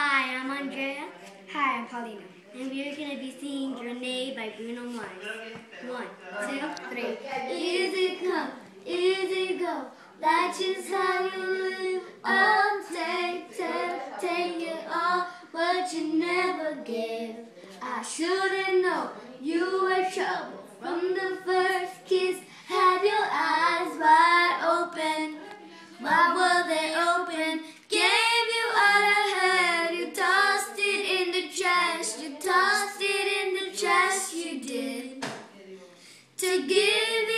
Hi, I'm Andrea. Hi, I'm Paulina. And we're going to be singing Grenade by Bruno Mars. One, two, three. Easy come, easy go. That's just how you live. Oh, take, take, take it all, but you never give. I shouldn't know to give